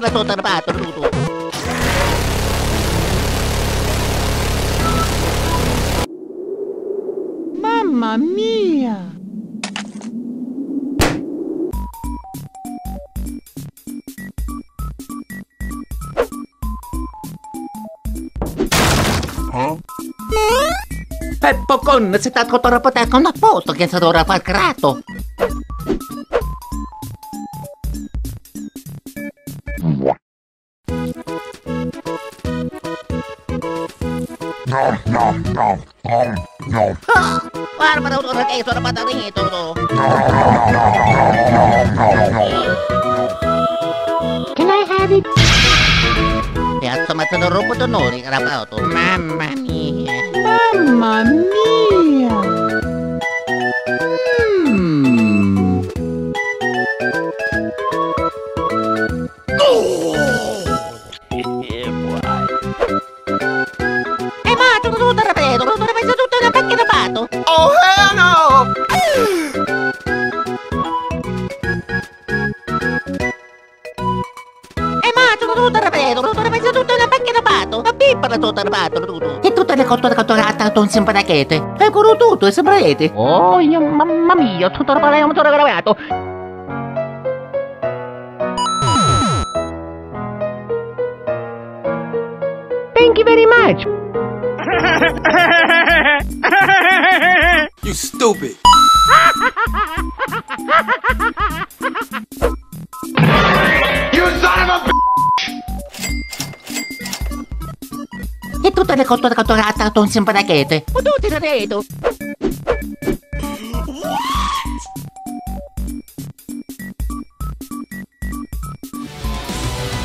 la tua tarbato, Rudu. Mamma mia! Peppo con, t'ha cotto rapportato con a posto che sarà ora far crato. nom nom nom nom nom. Can I have it? Mamma mia. Mamma mia. Tua tarbato, Rudu. E tutte le cotto catturate con sempre rachete. E con tutto, e sempre rete. Oh, io, mamma mia, tutto il motore gravato. Thank you very much! You stupid. E cotto catturate con sempre rachete. Ma tutti la reto.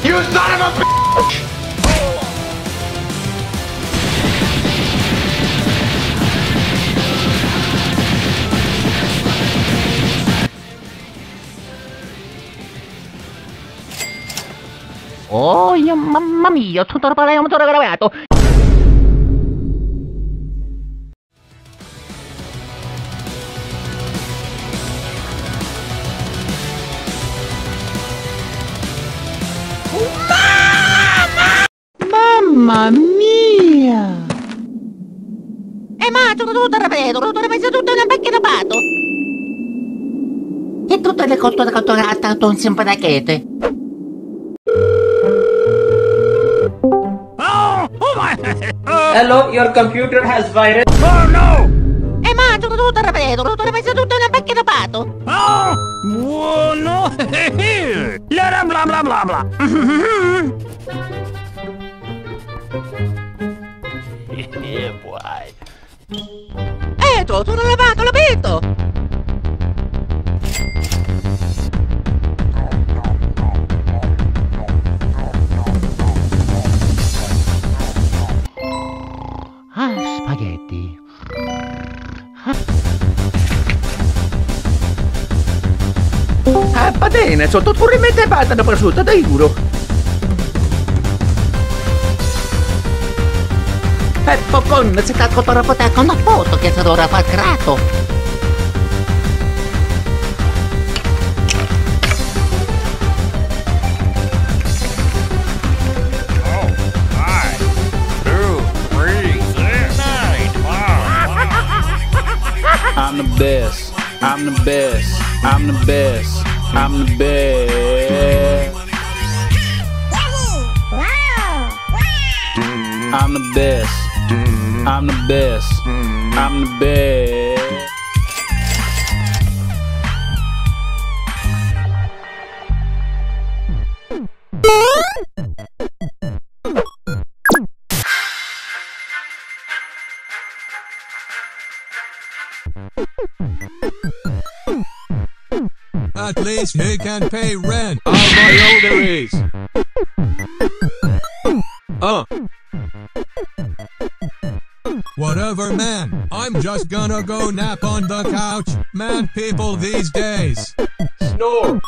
You son of a Oh, io, mamma mia, tutto il motore gravato. Mamma mia! E ma tu tutto ripeto, non hai messo tutto in una macchina pato. E tutte le cotto catturate con sempre rachete. Hello, your computer has virus. E ma tu tutto ripeto, non hai messo tutto in una macchina pato. Whoa, no! Blah, blah, blah, blah, Tu, sono lavato, l'ho vinto. Ah, spaghetti. Ah, va bene, sotto corrimento e patata prosciutto, dai duro. Πετκοκόν, che fa. I'm the best. I'm the best. I'm the best. I'm the best. I'm the best. I'm the best. I'm the best. At least he can pay rent. How my older is. Uh. Whatever, man. I'm just gonna go nap on the couch. Man, people these days. Snore.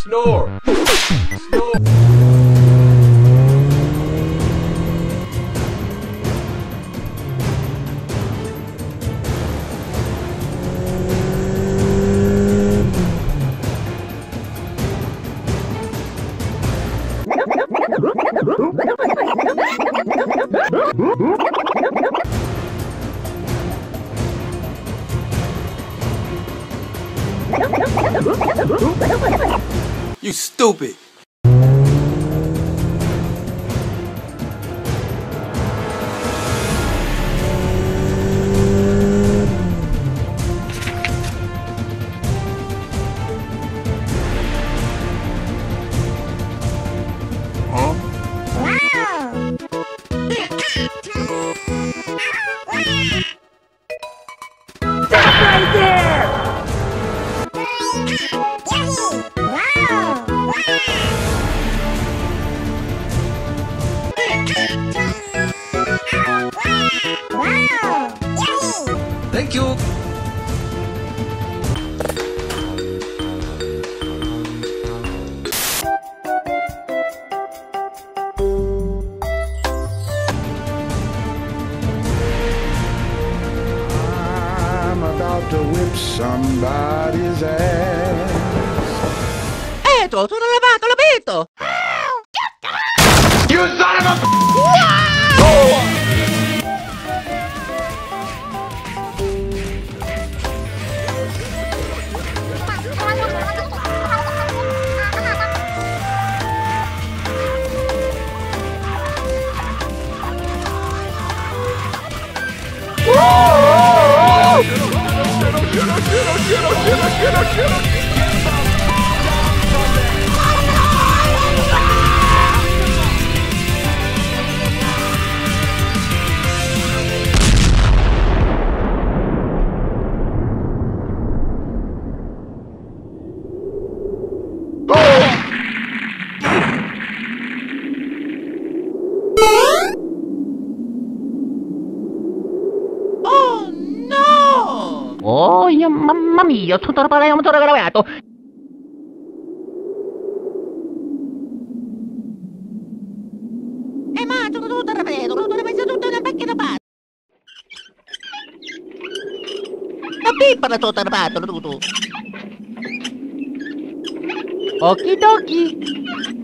Snore. You stupid. Thank you. I'm about to whip somebody's ass. Pietro, tutto lavato, l'abito! You son of a... Get shit, oh shit, oh shit, oh shit, oh shit. Mamma mia, tutto il motore gravato! E mangio tutto il vedo, tutto il mezzo tutto una macchina pazza! Ma pippala tutto patto, tutto! Okidoki!